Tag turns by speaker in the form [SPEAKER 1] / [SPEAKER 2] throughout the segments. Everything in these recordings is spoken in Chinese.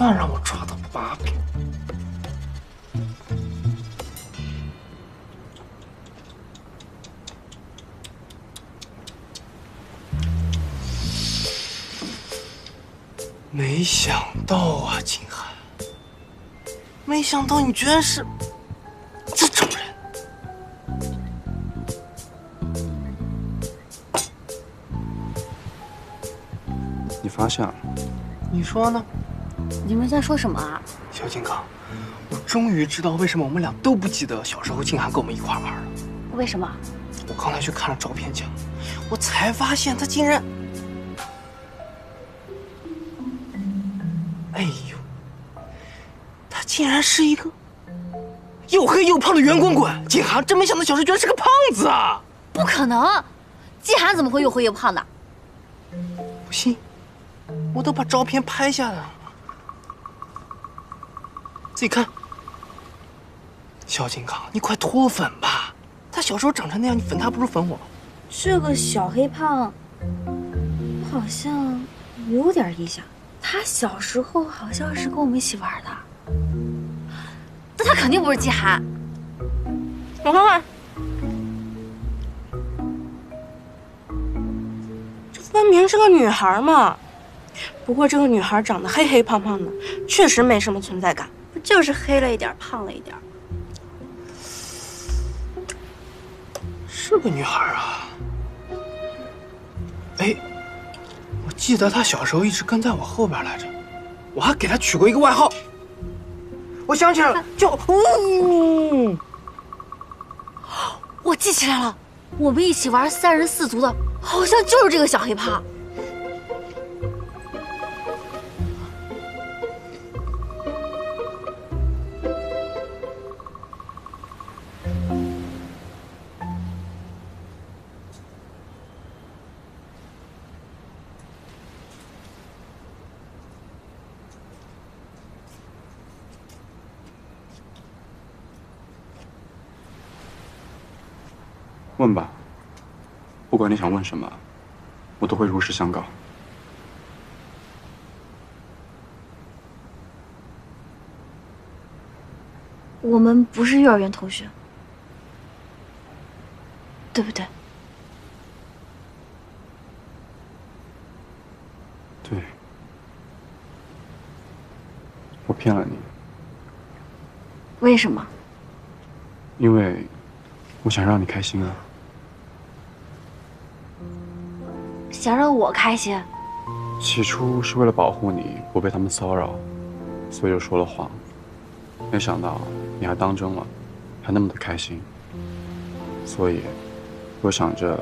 [SPEAKER 1] 算让我抓到把柄。没想到啊，静涵，没想到你居然是这种人。
[SPEAKER 2] 你发现了？
[SPEAKER 1] 你说呢，
[SPEAKER 3] 你们在说什么啊？
[SPEAKER 1] 小金刚？我终于知道为什么我们俩都不记得小时候静涵跟我们一块玩了。
[SPEAKER 3] 为什么？
[SPEAKER 1] 我刚才去看了照片墙，我才发现他竟然……哎呦，他竟然是一个又黑又胖的圆滚滚！静涵，真没想到小时候居然是个胖子啊！
[SPEAKER 3] 不可能，静涵怎么会又黑又胖的？
[SPEAKER 1] 不信，我都把照片拍下来了，自己看。小金刚，你快脱粉吧！他小时候长成那样，你粉他不如粉我。
[SPEAKER 3] 这个小黑胖，好像有点印象。他小时候好像是跟我们一起玩的，那他肯定不是季寒。
[SPEAKER 4] 我看看，这分明是个女孩嘛。不过这个女孩长得黑黑胖胖的，确实没什么存在感。
[SPEAKER 3] 不就是黑了一点，胖了一点？
[SPEAKER 1] 是个女孩啊！哎，我记得她小时候一直跟在我后边来着，我还给她取过一个外号。我想起来了，叫 呜。
[SPEAKER 3] 我记起来了，我们一起玩三人四足的，好像就是这个小黑胖。
[SPEAKER 2] 问吧，不管你想问什么，我都会如实相告。
[SPEAKER 3] 我们不是幼儿园同学，对不对？
[SPEAKER 2] 对，我骗了你，
[SPEAKER 3] 为什么？
[SPEAKER 2] 因为我想让你开心啊。
[SPEAKER 3] 想让我开心？
[SPEAKER 2] 起初是为了保护你不被他们骚扰，所以就说了谎。没想到你还当真了，还那么的开心。所以，我想着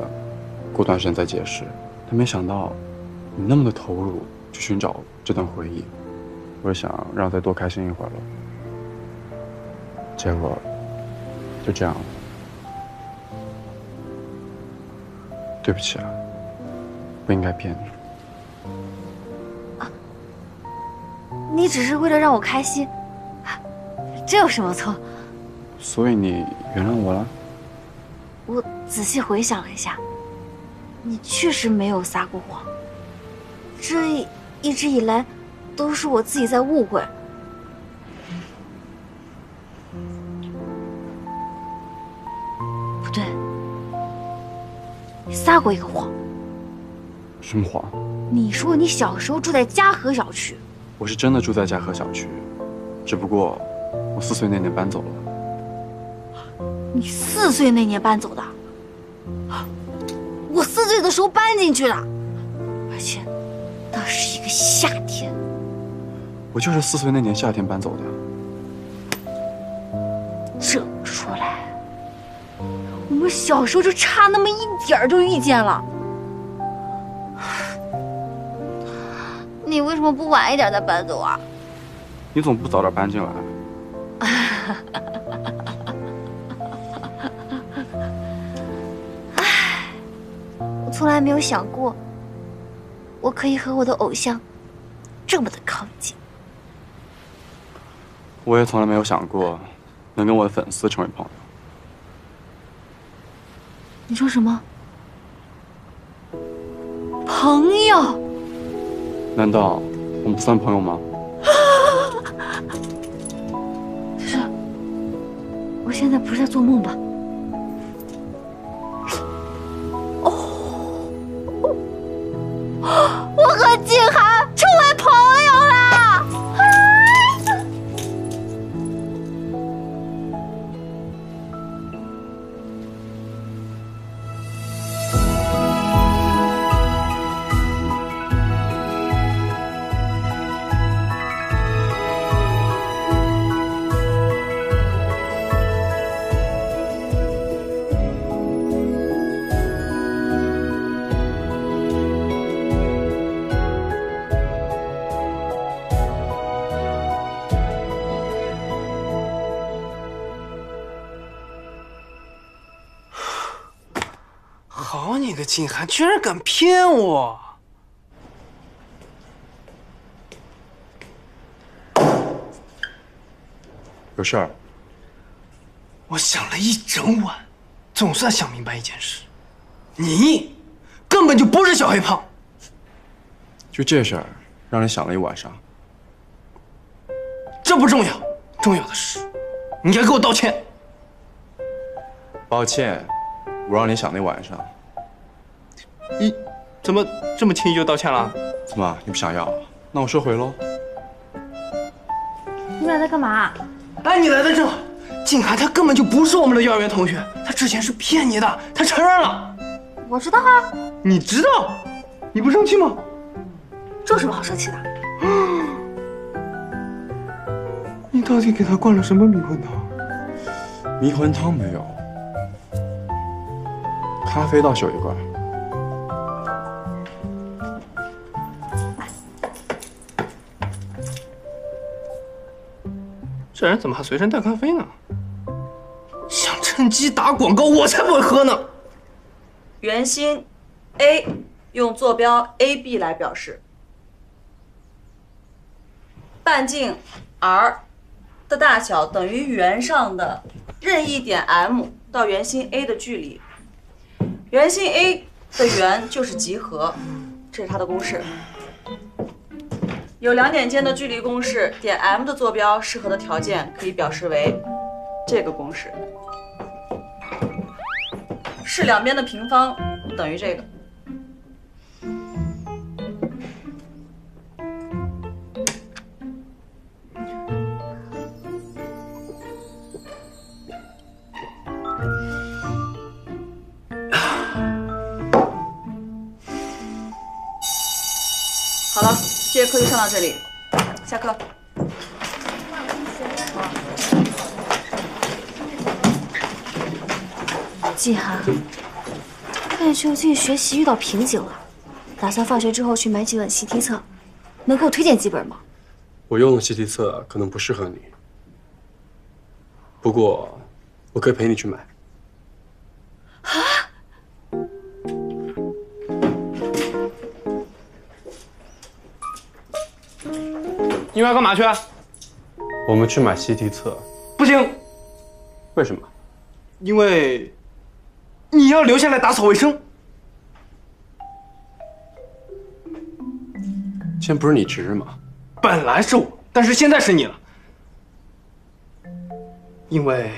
[SPEAKER 2] 过段时间再解释。但没想到你那么的投入去寻找这段回忆，我想让再多开心一会儿了。结果就这样了。对不起啊，不应该骗你。
[SPEAKER 3] 啊你只是为了让我开心，这有什么错？
[SPEAKER 2] 所以你原谅我了？
[SPEAKER 3] 我仔细回想了一下，你确实没有撒过谎。这一直以来，都是我自己在误会。不对，你撒过一个谎。
[SPEAKER 2] 什么谎？
[SPEAKER 3] 你说你小时候住在嘉禾小区。
[SPEAKER 2] 我是真的住在嘉禾小区，只不过我四岁那年搬走了。
[SPEAKER 3] 你四岁那年搬走的？我四岁的时候搬进去的，而且那是一个夏天。
[SPEAKER 2] 我就是四岁那年夏天搬走的。
[SPEAKER 3] 这么说来，我们小时候就差那么一点儿就遇见了。你为什么不晚一点再搬走啊？
[SPEAKER 2] 你怎么不早点搬进来？
[SPEAKER 3] 唉，我从来没有想过，我可以和我的偶像这么的靠近。
[SPEAKER 2] 我也从来没有想过能跟我的粉丝成为朋友。
[SPEAKER 3] 你说什么？
[SPEAKER 2] 难道我们不算朋友吗？
[SPEAKER 3] 是，我现在不是在做梦吧？
[SPEAKER 1] 好你个静涵，居然敢骗我！
[SPEAKER 2] 有事儿？
[SPEAKER 1] 我想了一整晚，总算想明白一件事：你根本就不是小黑胖。
[SPEAKER 2] 就这事儿，让你想了一晚上。
[SPEAKER 1] 这不重要，重要的是，你该给我道歉。
[SPEAKER 2] 抱歉，我让你想那晚上。
[SPEAKER 1] 你怎么这么轻易就道歉了？
[SPEAKER 2] 怎么，你不想要？那我收回喽。
[SPEAKER 3] 你们俩在干嘛？
[SPEAKER 1] 哎，你来的正好。静涵她根本就不是我们的幼儿园同学，她之前是骗你的，她承认了。
[SPEAKER 3] 我知道啊，
[SPEAKER 1] 你知道？你不生气吗？
[SPEAKER 3] 这有什么好生气的？
[SPEAKER 1] 你到底给她灌了什么迷魂汤？
[SPEAKER 2] 迷魂汤没有，咖啡倒是有一罐。
[SPEAKER 1] 这人怎么还随身带咖啡呢？想趁机打广告，我才不会喝呢！
[SPEAKER 5] 圆心 A 用坐标 AB 来表示，半径 r 的大小等于圆上的任意点 M 到圆心 A 的距离。圆心 A 的圆就是集合，这是它的公式。有两点间的距离公式，点 M 的坐标适合的条件可以表示为这个公式。是两边的平方等于这个。好了，这节课就上到这里，下课。
[SPEAKER 3] 季涵，感觉我最近学习遇到瓶颈了，打算放学之后去买几本习题册，能给我推荐几本吗？
[SPEAKER 6] 我用的习题册可能不适合你，不过我可以陪你去买。
[SPEAKER 1] 你们要干嘛去？
[SPEAKER 6] 我们去买习题册，
[SPEAKER 1] 不行，
[SPEAKER 6] 为什么？
[SPEAKER 1] 因为你要留下来打扫卫生。
[SPEAKER 6] 今天不是你值日吗？
[SPEAKER 1] 本来是我，但是现在是你了，因为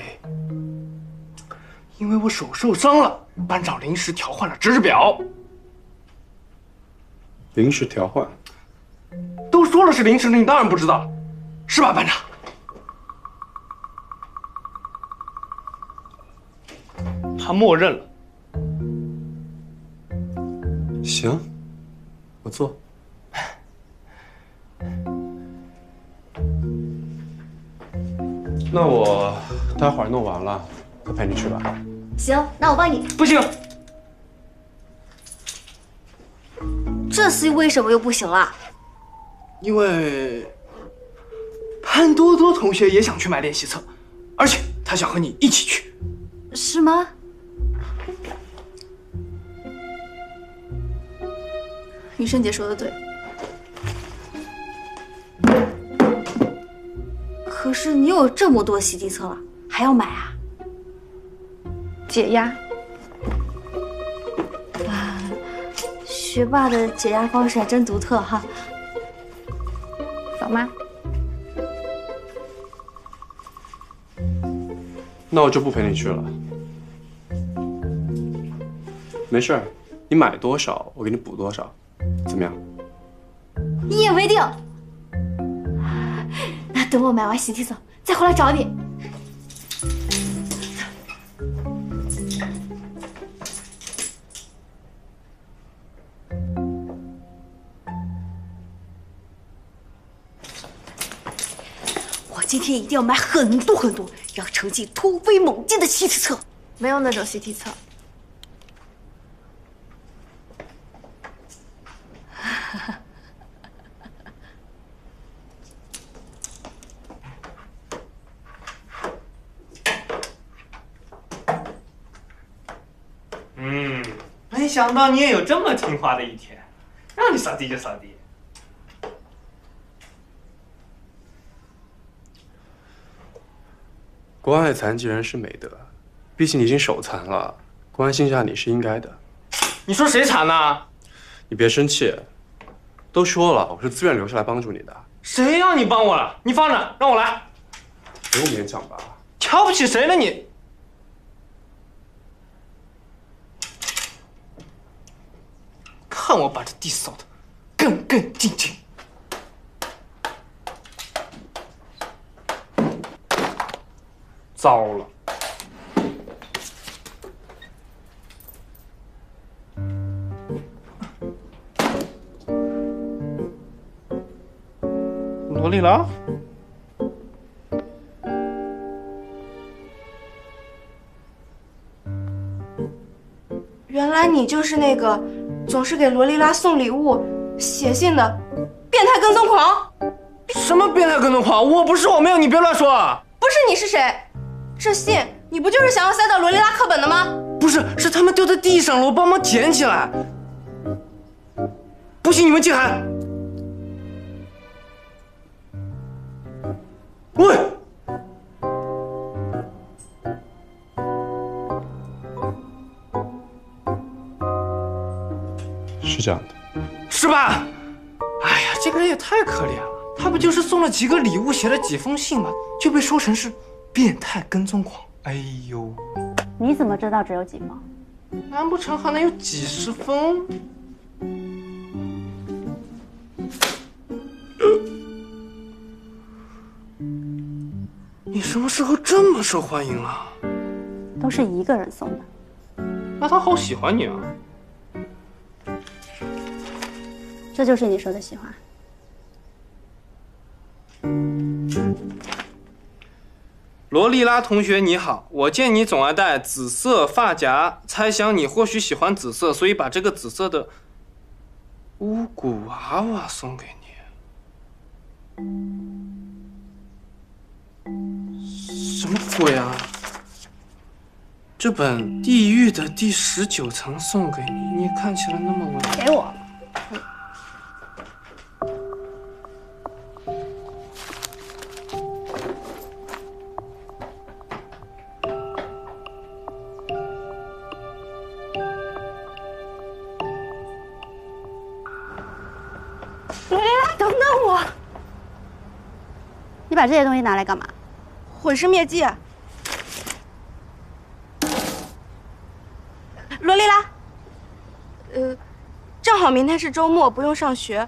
[SPEAKER 1] 因为我手受伤了，班长临时调换了值日表。
[SPEAKER 6] 临时调换，
[SPEAKER 1] 都说了是临时的，你当然不知道了，是吧，班长？他默认了。
[SPEAKER 6] 行，我坐。那我待会儿弄完了再陪你去吧。
[SPEAKER 3] 行，那我帮你。
[SPEAKER 1] 不行，
[SPEAKER 3] 这次为什么又不行了？
[SPEAKER 1] 因为潘多多同学也想去买练习册，而且他想和你一起去。
[SPEAKER 3] 是吗？
[SPEAKER 7] 雨生姐说的对，
[SPEAKER 3] 可是你有这么多习题册了，还要买啊？
[SPEAKER 4] 解压。
[SPEAKER 3] 学霸的解压方式还真独特哈。
[SPEAKER 4] 走吗？
[SPEAKER 2] 那我就不陪你去了。没事儿，你买多少我给你补多少，怎么样？
[SPEAKER 3] 一言为定。那等我买完习题册再回来找你。天一定要买很多很多，让成绩突飞猛进的习题册。
[SPEAKER 4] 没有那种习题册。
[SPEAKER 1] 嗯，没想到你也有这么听话的一天，让你扫地就扫地。
[SPEAKER 2] 关爱残疾人是美德，毕竟你已经手残了，关心一下你是应该的。
[SPEAKER 1] 你说谁残呢？
[SPEAKER 2] 你别生气，都说了我是自愿留下来帮助你的，
[SPEAKER 1] 谁让你帮我了？你放着，让我来。
[SPEAKER 2] 不用勉强吧？
[SPEAKER 1] 瞧不起谁呢你？看我把这地扫的干干净净。糟了！萝莉拉。
[SPEAKER 4] 原来你就是那个总是给罗莉拉送礼物、写信的变态跟踪狂。
[SPEAKER 1] 什么变态跟踪狂？我不是，我没有，你别乱说啊。
[SPEAKER 4] 不是你是谁？这信你不就是想要塞到罗莉拉课本的吗？
[SPEAKER 1] 不是，是他们掉在地上了，我帮忙捡起来。不信你们静涵。喂，
[SPEAKER 2] 是这样的。
[SPEAKER 1] 是吧？哎呀，这个人也太可怜了，他不就是送了几个礼物，写了几封信吗？就被说成是变态跟踪狂。哎呦，
[SPEAKER 8] 你怎么知道只有几封？
[SPEAKER 1] 难不成还能有几十封？你什么时候这么受欢迎了？
[SPEAKER 8] 都是一个人送的。
[SPEAKER 1] 那他好喜欢你啊！
[SPEAKER 8] 这就是你说的喜欢。
[SPEAKER 1] 罗莉拉同学你好，我见你总爱戴紫色发夹，猜想你或许喜欢紫色，所以把这个紫色的巫蛊娃娃送给你。什么鬼啊！这本《地狱的第十九层》送给你，你看起来那么文。
[SPEAKER 8] 给我。把这些东西拿来干嘛？
[SPEAKER 4] 毁尸灭迹。罗丽拉，呃，正好明天是周末，不用上学。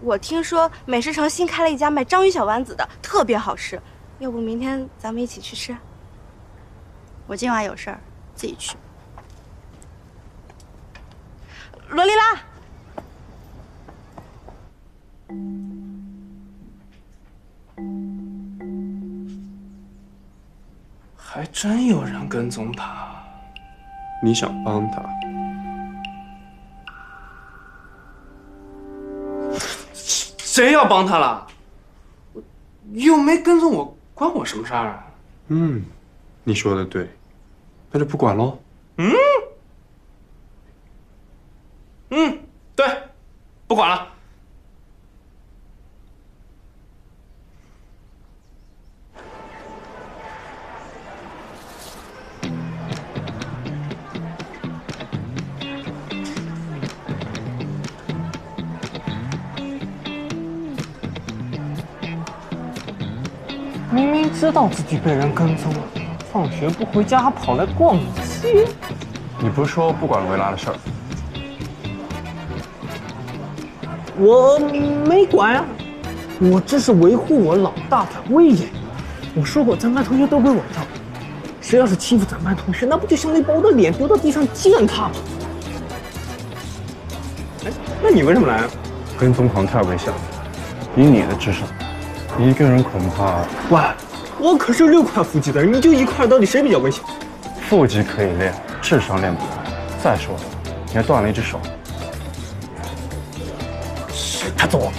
[SPEAKER 4] 我听说美食城新开了一家卖章鱼小丸子的，特别好吃。要不明天咱们一起去吃？
[SPEAKER 8] 我今晚有事儿，自己去。
[SPEAKER 4] 罗丽拉，
[SPEAKER 1] 还真有人跟踪他。
[SPEAKER 2] 你想帮他？
[SPEAKER 1] 谁要帮他了？又没跟踪我，关我什么事儿啊？
[SPEAKER 2] 嗯，你说的对，那就不管喽。
[SPEAKER 1] 嗯，嗯，对，不管了。知道自己被人跟踪了，放学不回家还跑来逛街。
[SPEAKER 2] 你不是说不管维拉的事儿？
[SPEAKER 1] 我没管啊，我这是维护我老大的威严。我说过，咱班同学都归我照顾，谁要是欺负咱班同学，那不就相当于把我的脸丢到地上践踏吗？哎，那你为什么来？
[SPEAKER 2] 跟踪狂太危险了，以你的智商，一个人恐怕……
[SPEAKER 1] 喂，我可是六块腹肌的，你就一块，到底谁比较危险？
[SPEAKER 2] 腹肌可以练，智商练不了。再说了，你还断了一只手。
[SPEAKER 1] 他走。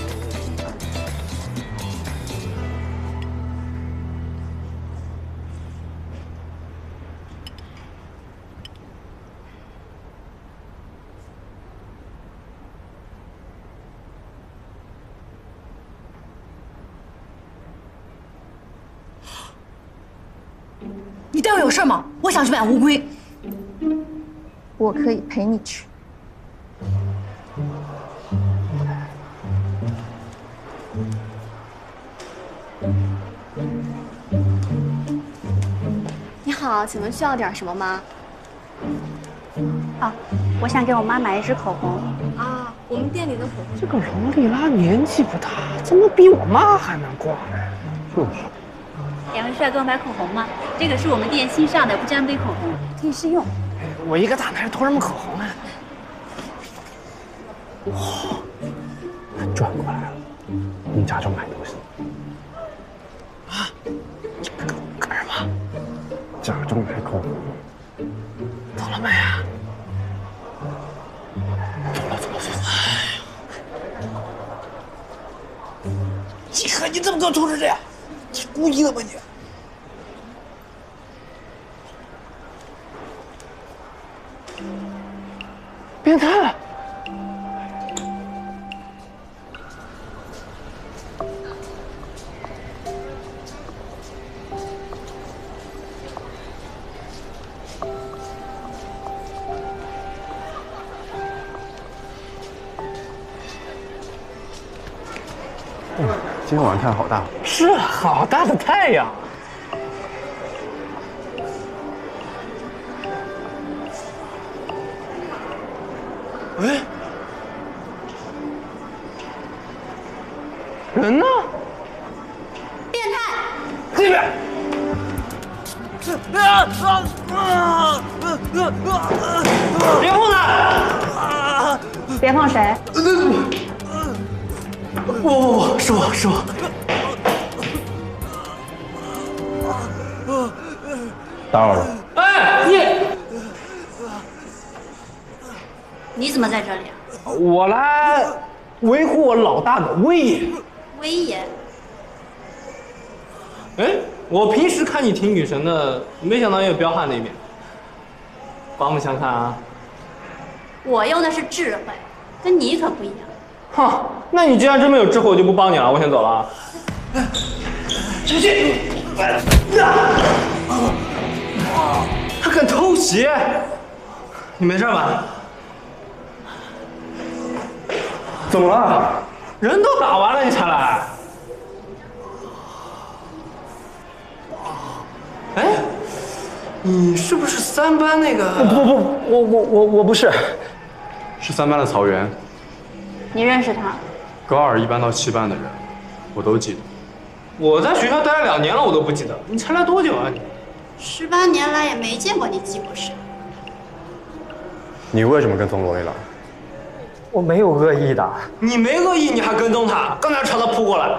[SPEAKER 3] 乌龟。
[SPEAKER 7] 我可以陪你去。
[SPEAKER 9] 你好，请问需要点什么吗？
[SPEAKER 7] 啊，我想给我妈买一支口红。
[SPEAKER 9] 啊，我们店里的口红
[SPEAKER 1] 这个罗丽拉年纪不大，怎么比我妈还能挂？
[SPEAKER 2] 就是。
[SPEAKER 8] 帅哥买口红吗？这个是我们店新上的不粘杯口红，可以试用。
[SPEAKER 1] 我一个大男人涂什么口红啊？哇，
[SPEAKER 2] 转过来了，你假装买东西。
[SPEAKER 1] 啊？你干什么？
[SPEAKER 2] 假装买口红。
[SPEAKER 1] 走了没啊？走了，走了，走了。哎呦！你看你怎么给我涂成这样？你故意的吧你？
[SPEAKER 2] 今天晚上太阳好大。
[SPEAKER 1] 是，好大的太阳。维护我老大的威严。
[SPEAKER 8] 威严？
[SPEAKER 1] 哎，我平时看你挺女神的，没想到也有彪悍的一面。刮目相看啊！
[SPEAKER 8] 我用的是智慧，跟你可不一样。
[SPEAKER 1] 哼，那你既然这么有智慧，我就不帮你了，我先走了啊。出去！他敢偷袭！你没事吧？
[SPEAKER 2] 怎么了？
[SPEAKER 1] 人都打完了，你才来？哎，你是不是三班那个？
[SPEAKER 2] 不不不，我我我我不是，是三班的曹源。
[SPEAKER 8] 你认识他？
[SPEAKER 2] 高二一班到七班的人，我都记得。
[SPEAKER 1] 我在学校待了两年了，我都不记得。你才来多久啊你？
[SPEAKER 8] 十八年来也没见过你记过谁。
[SPEAKER 2] 你为什么跟踪罗丽拉？
[SPEAKER 10] 我没有恶意的。
[SPEAKER 1] 你没恶意，你还跟踪他，刚才朝他扑过来。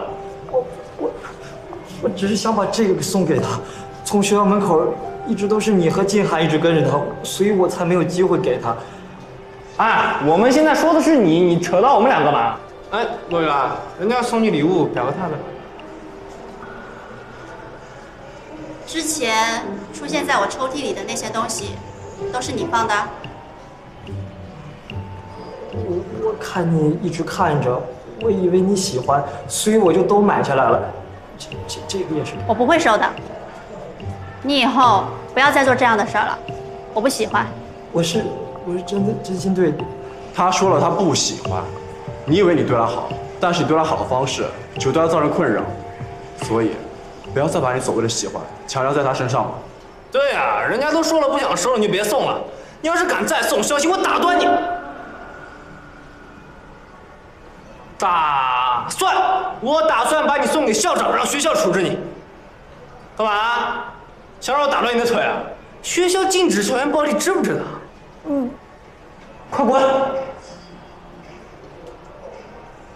[SPEAKER 10] 我我我只是想把这个送给他。从学校门口一直都是你和静涵一直跟着他，所以我才没有机会给他。
[SPEAKER 1] 哎，我们现在说的是你，你扯到我们俩干嘛？哎，罗宇拉，人家送你礼物，表个态呗。
[SPEAKER 8] 之前出现在我抽屉里的那些东西，都是你放的？
[SPEAKER 10] 我我看你一直看着，我以为你喜欢，所以我就都买下来了。这这这个也是。
[SPEAKER 8] 我不会收的。你以后不要再做这样的事儿了，我不喜欢。
[SPEAKER 10] 我是我是真的真心对你。
[SPEAKER 2] 他说了他不喜欢，你以为你对他好，但是你对他好的方式只会对他造成困扰，所以不要再把你所谓的喜欢强加在他身上了。
[SPEAKER 1] 对呀、人家都说了不想收了，你就别送了。你要是敢再送，小心我打断你！打算，我打算把你送给校长，让学校处置你。干嘛？想让我打断你的腿啊？学校禁止校园暴力，知不知道？
[SPEAKER 3] 嗯，
[SPEAKER 1] 快滚！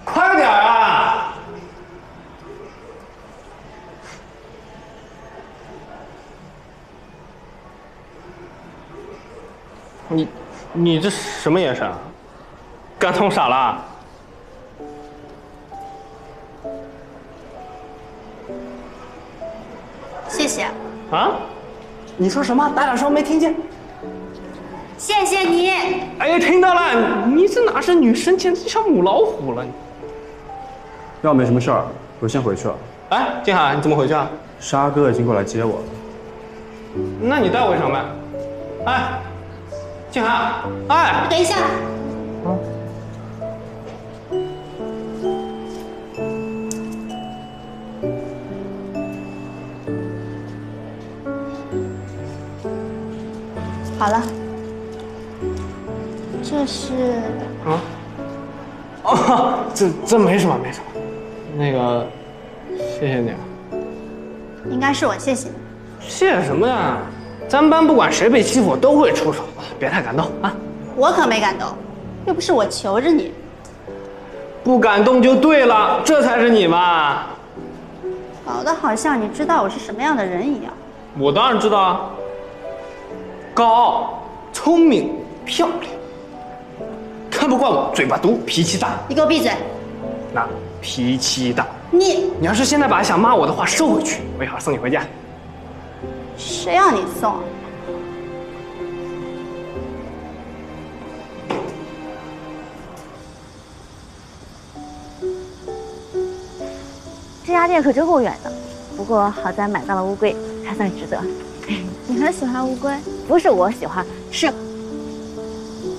[SPEAKER 1] 快点啊！你，你这什么眼神啊？感动傻了？
[SPEAKER 8] 谢谢，
[SPEAKER 1] 啊？你说什么？大点声，没听见。
[SPEAKER 8] 谢谢你。
[SPEAKER 1] 哎呀，听到了，你这哪是女神，简直像母老虎了。
[SPEAKER 2] 要没什么事儿，我先回去了。
[SPEAKER 1] 哎，静海，你怎么回去啊？
[SPEAKER 2] 沙哥已经过来接我了。
[SPEAKER 1] 那你带我一程呗。哎，静海，哎，
[SPEAKER 8] 等一下，
[SPEAKER 7] 好了，这是
[SPEAKER 1] 啊？哦，这这没什么，没什么。那个，谢谢你啊。
[SPEAKER 7] 应该是我谢谢你。
[SPEAKER 1] 谢什么呀？咱们班不管谁被欺负，我都会出手，别太感动啊。
[SPEAKER 7] 我可没感动，又不是我求着你。
[SPEAKER 1] 不感动就对了，这才是你嘛？
[SPEAKER 7] 搞得好像你知道我是什么样的人一样。
[SPEAKER 1] 我当然知道啊。高傲、聪明、漂亮，看不惯我，嘴巴毒，脾气大。
[SPEAKER 7] 你给我闭嘴！
[SPEAKER 1] 那脾气大，
[SPEAKER 7] 你
[SPEAKER 1] 你要是现在把想骂我的话收回去，我一会儿送你回家。
[SPEAKER 7] 谁让你送？
[SPEAKER 3] 这家店可真够远的，不过好在买到了乌龟，还算值得。
[SPEAKER 7] 你很喜欢乌龟？
[SPEAKER 3] 不是我喜欢，是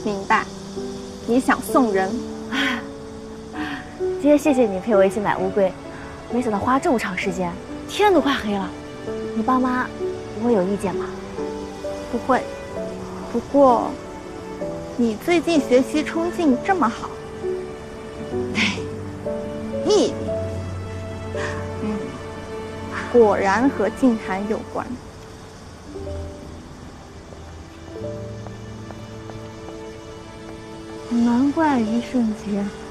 [SPEAKER 7] 明白。你想送人？
[SPEAKER 3] 今天谢谢你陪我一起买乌龟，没想到花这么长时间，天都快黑了。你爸妈不会有意见吧？
[SPEAKER 7] 不会。不过，你最近学习冲劲这么好，秘密，嗯，果然和静涵有关。难怪一瞬间。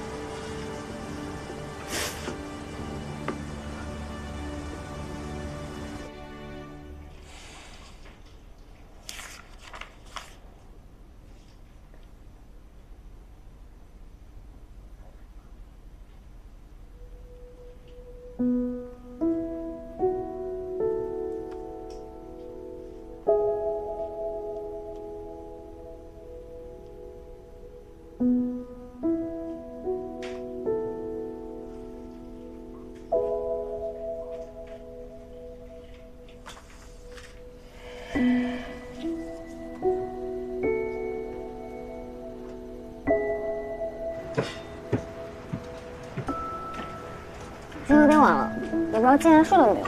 [SPEAKER 3] 也不知道静涵睡了没有。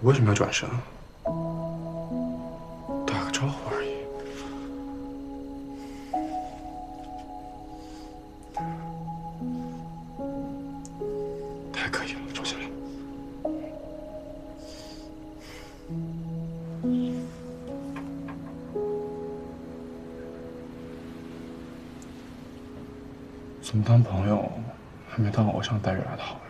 [SPEAKER 2] 我为什么要转身？打个招呼而已。太可以了，你。当朋友还没当偶像待遇来的好？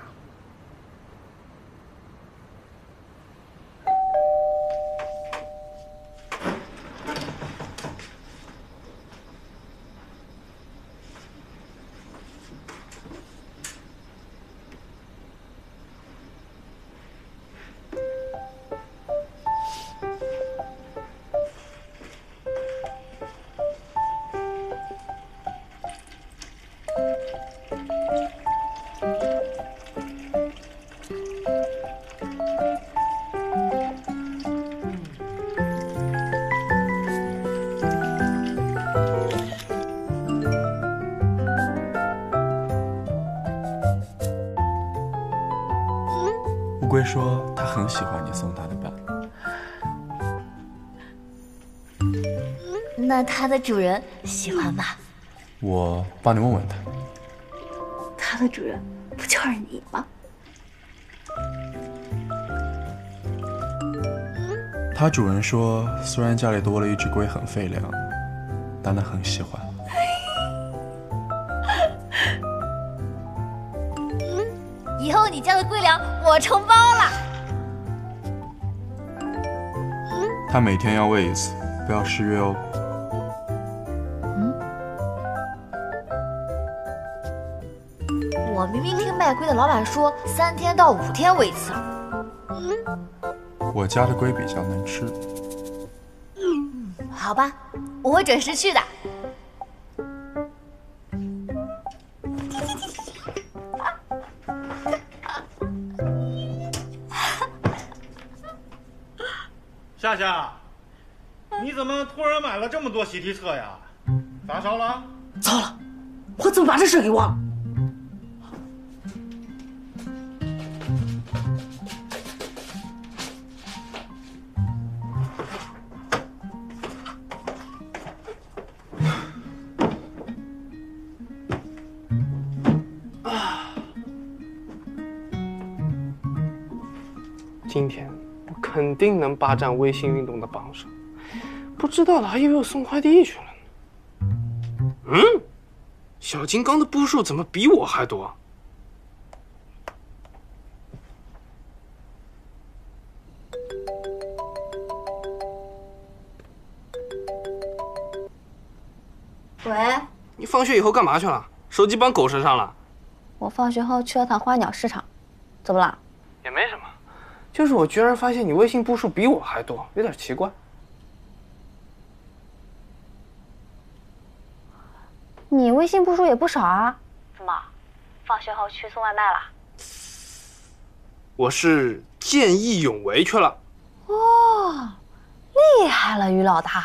[SPEAKER 2] 龟说他很喜欢你送他的伴。
[SPEAKER 3] 那它的主人喜欢吗？
[SPEAKER 2] 我帮你问问他。
[SPEAKER 3] 它的主人不就是你吗？
[SPEAKER 2] 它主人说，虽然家里多了一只龟很费粮，但它很喜欢。
[SPEAKER 3] 我承包了。
[SPEAKER 2] 他每天要喂一次，不要失约哦。
[SPEAKER 3] 我明明听卖龟的老板说，三天到五天喂一次。
[SPEAKER 2] 我家的龟比较能吃。
[SPEAKER 3] 好吧，我会准时去的。
[SPEAKER 11] 夏夏，你怎么突然买了这么多习题册呀？发烧了？
[SPEAKER 5] 糟了，我怎么把这事给忘了？
[SPEAKER 1] 能霸占微信运动的榜首，不知道的还以为我送快递去了呢。嗯，小金刚的步数怎么比我还多？
[SPEAKER 3] 喂，
[SPEAKER 1] 你放学以后干嘛去了？手机绑狗身上了？
[SPEAKER 9] 我放学后去了趟花鸟市场，怎么了？
[SPEAKER 1] 也没什么，就是我居然发现你微信步数比我还多，有点奇怪。
[SPEAKER 9] 你微信步数也不少啊。怎么，放学后去送外卖了？
[SPEAKER 1] 我是见义勇为去了。
[SPEAKER 9] 哦，厉害了，于老大。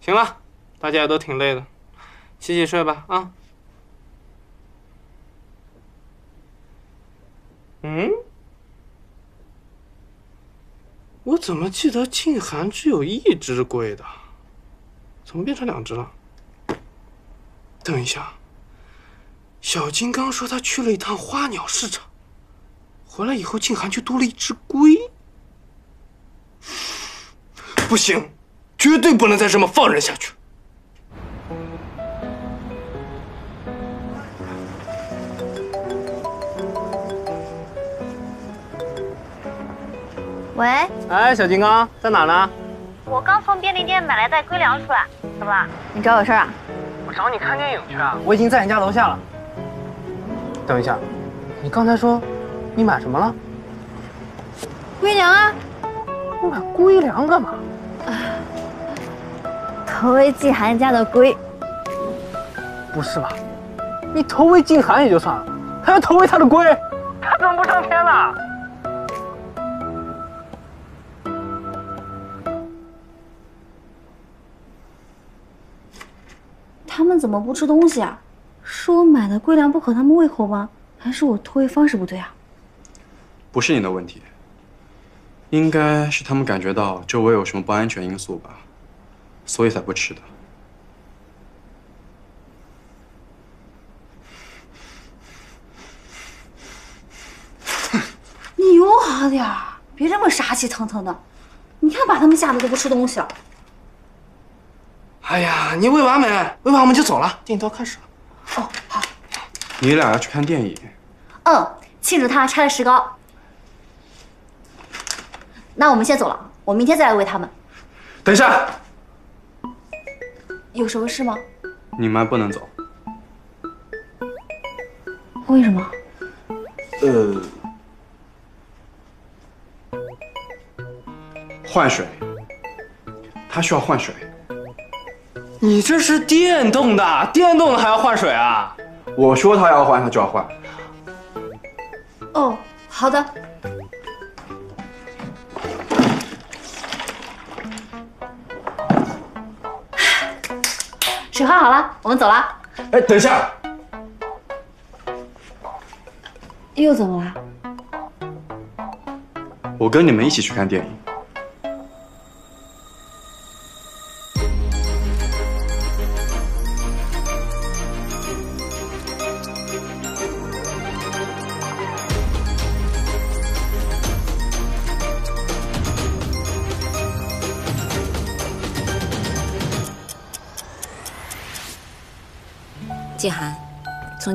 [SPEAKER 1] 行了，大家也都挺累的，洗洗睡吧啊。嗯，我怎么记得静涵只有一只龟的？怎么变成两只了？等一下，小金刚说他去了一趟花鸟市场，回来以后静涵就多了一只龟。不行，绝对不能再这么放任下去。
[SPEAKER 9] 喂，
[SPEAKER 1] 哎，小金刚在哪呢？
[SPEAKER 9] 我刚从便利店买了袋龟粮出来，怎么了？你找我有事啊？
[SPEAKER 1] 我找你看电影去啊！我已经在你家楼下了。等一下，你刚才说你买什么了？
[SPEAKER 9] 龟粮啊！
[SPEAKER 1] 你买龟粮干嘛？
[SPEAKER 9] 投喂季寒家的龟。
[SPEAKER 1] 不是吧？你投喂季寒也就算了，还要投喂他的龟，他怎么不上天呢？
[SPEAKER 3] 们怎么不吃东西啊？是我买的龟粮不合他们胃口吗？还是我脱喂方式不对啊？
[SPEAKER 2] 不是你的问题，应该是他们感觉到周围有什么不安全因素吧，所以才不吃的。
[SPEAKER 3] 你友好点儿，别这么杀气腾腾的。你看把他们吓得都不吃东西了。
[SPEAKER 1] 哎呀，你喂完没？喂完我们就走了，电影都要开始了。
[SPEAKER 3] 哦，好。
[SPEAKER 2] 你俩要去看电影？
[SPEAKER 3] 嗯，庆祝他拆了石膏。那我们先走了，我明天再来喂他们。
[SPEAKER 2] 等一下，
[SPEAKER 3] 有什么事吗？
[SPEAKER 2] 你们还不能走。
[SPEAKER 3] 为什么？
[SPEAKER 2] 呃，换水，他需要换水。
[SPEAKER 1] 你这是电动的，电动的还要换水啊？
[SPEAKER 2] 我说他要换，他就要换。
[SPEAKER 3] 哦，好的。水换好了，我们走了。
[SPEAKER 2] 哎，等一下，
[SPEAKER 3] 又怎么了？
[SPEAKER 2] 我跟你们一起去看电影。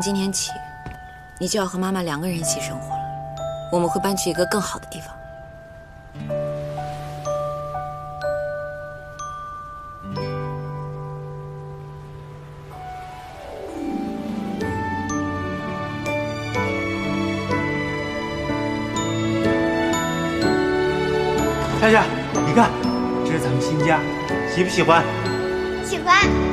[SPEAKER 12] 今天起，你就要和妈妈两个人一起生活了。我们会搬去一个更好的地方。
[SPEAKER 13] 夏夏，你看，这是咱们新家，喜不喜欢？
[SPEAKER 8] 喜欢。